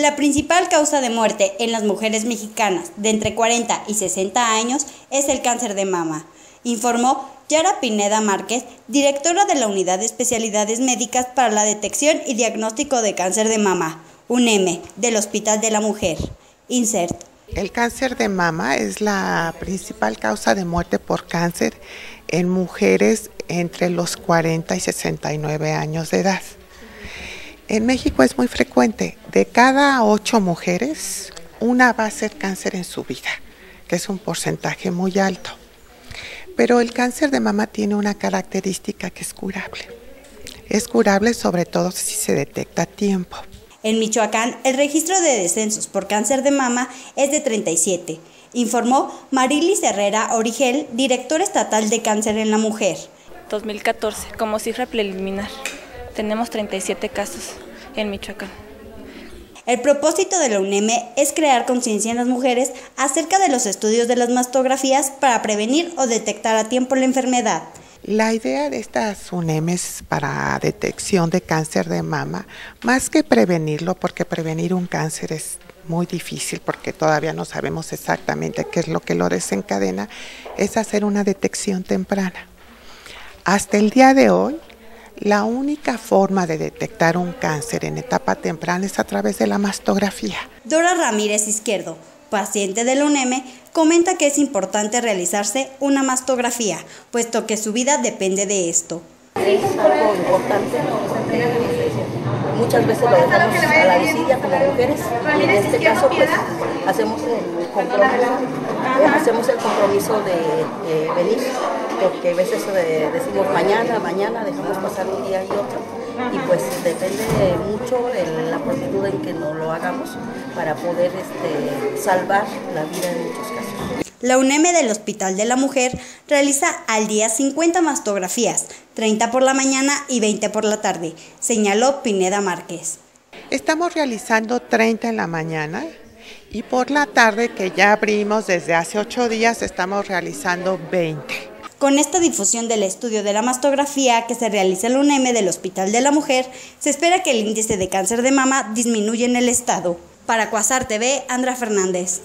La principal causa de muerte en las mujeres mexicanas de entre 40 y 60 años es el cáncer de mama, informó Yara Pineda Márquez, directora de la Unidad de Especialidades Médicas para la Detección y Diagnóstico de Cáncer de Mama, UNEM, del Hospital de la Mujer. Insert. El cáncer de mama es la principal causa de muerte por cáncer en mujeres entre los 40 y 69 años de edad. En México es muy frecuente, de cada ocho mujeres, una va a ser cáncer en su vida, que es un porcentaje muy alto. Pero el cáncer de mama tiene una característica que es curable. Es curable sobre todo si se detecta a tiempo. En Michoacán, el registro de descensos por cáncer de mama es de 37, informó Marilis Herrera Origel, directora estatal de cáncer en la mujer. 2014, como cifra preliminar tenemos 37 casos en Michoacán. El propósito de la UNEM es crear conciencia en las mujeres acerca de los estudios de las mastografías para prevenir o detectar a tiempo la enfermedad. La idea de estas UNEMs para detección de cáncer de mama, más que prevenirlo, porque prevenir un cáncer es muy difícil porque todavía no sabemos exactamente qué es lo que lo desencadena, es hacer una detección temprana. Hasta el día de hoy, la única forma de detectar un cáncer en etapa temprana es a través de la mastografía. Dora Ramírez Izquierdo, paciente del UNEM, comenta que es importante realizarse una mastografía, puesto que su vida depende de esto. Es algo importante. Muchas veces lo dejamos a la desidia como mujeres y en este caso pues hacemos el compromiso, hacemos el compromiso de venir porque a veces decimos mañana, mañana, dejamos pasar un día y otro y pues depende mucho de la prontitud en que no lo hagamos para poder este, salvar la vida en muchos casos. La UNEM del Hospital de la Mujer realiza al día 50 mastografías, 30 por la mañana y 20 por la tarde, señaló Pineda Márquez. Estamos realizando 30 en la mañana y por la tarde, que ya abrimos desde hace 8 días, estamos realizando 20. Con esta difusión del estudio de la mastografía que se realiza en la UNEM del Hospital de la Mujer, se espera que el índice de cáncer de mama disminuya en el estado. Para Cuasar TV, Andra Fernández.